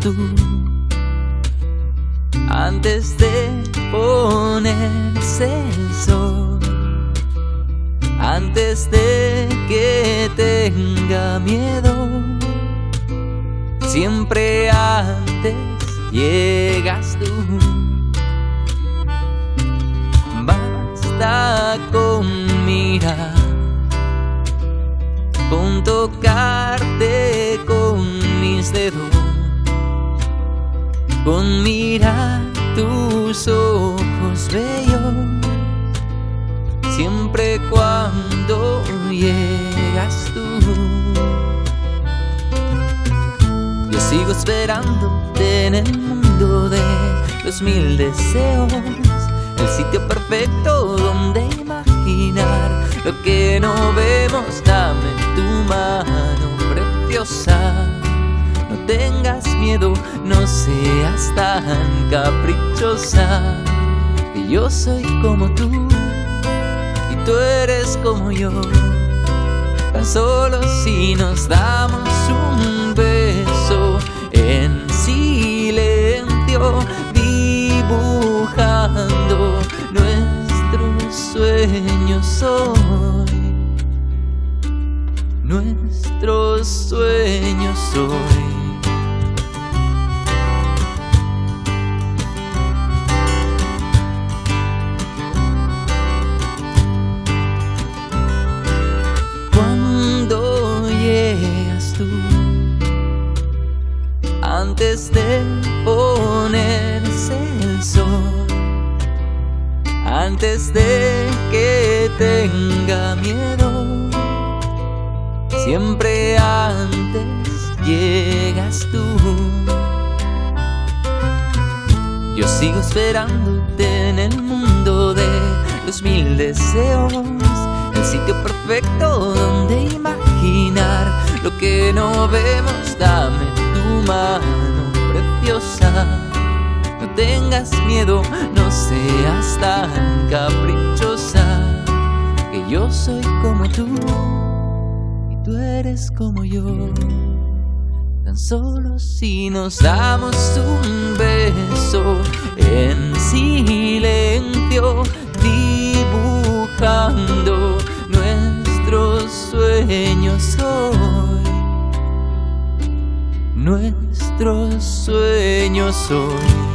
tú antes de ponerse el sol, antes de que tenga miedo, siempre antes llegas tú. Basta con mirar, con tocarte con mis dedos con mirar tus ojos bellos, siempre cuando llegas tú. Yo sigo esperándote en el mundo de los mil deseos, el sitio perfecto donde imaginar lo que no vemos. Dame tu mano tengas miedo, no seas tan caprichosa. Que yo soy como tú y tú eres como yo. Tan solo si nos damos un beso en silencio, dibujando nuestros sueños hoy. Nuestros sueños hoy. Antes de ponerse el sol, antes de que tenga miedo, siempre antes llegas tú. Yo sigo esperándote en el mundo de los mil deseos, el sitio perfecto donde imaginar lo que no vemos. Dame caprichosa, que yo soy como tú y tú eres como yo. Tan solo si nos damos un beso en silencio, dibujando nuestros sueños hoy. Nuestros sueños hoy.